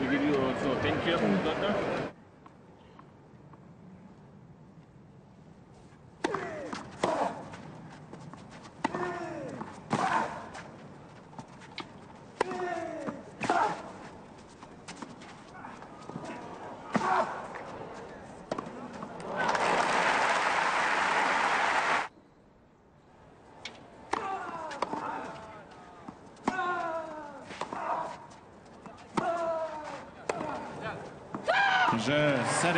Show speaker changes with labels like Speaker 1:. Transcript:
Speaker 1: We give you also 10 kilos of butter. Je... Ça.